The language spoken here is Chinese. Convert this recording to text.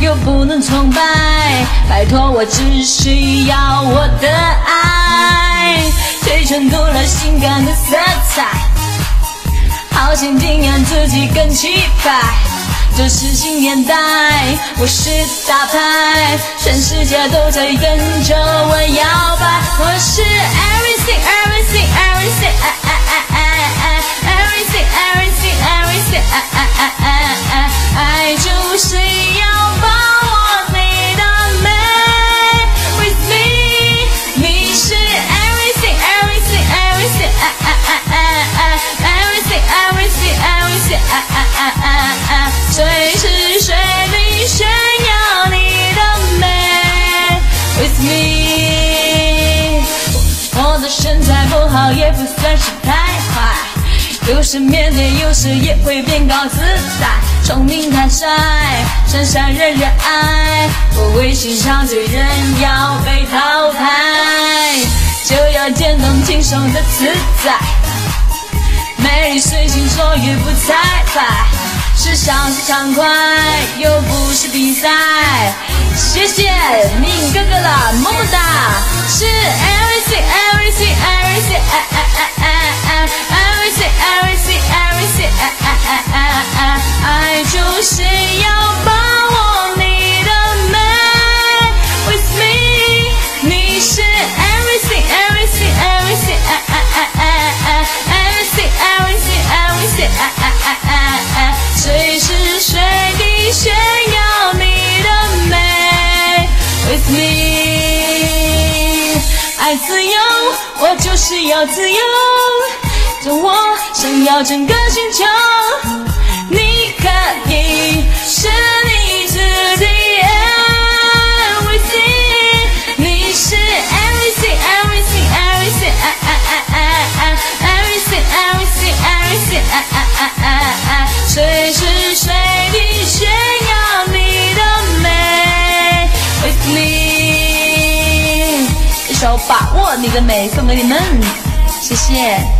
又不能崇拜，拜托我只需要我的爱，推陈出了性感的色彩，好像惊艳自己更气派。这是新年代，我是大牌，全世界都在跟着我摇摆。我是 everything everything everything，再不好，也不算是太坏，有时腼腆，有时也会变高姿态。聪明太帅，闪闪人人爱，我微信上对人要被淘汰，就要见动轻松的自在，美丽随心所欲不彩排，时尚是畅快，又不是比赛。谢谢明哥哥了，么么哒！是 everything 自由，我就是要自由。做我想要整个星球，手。《把握你的美》送给你们，谢谢。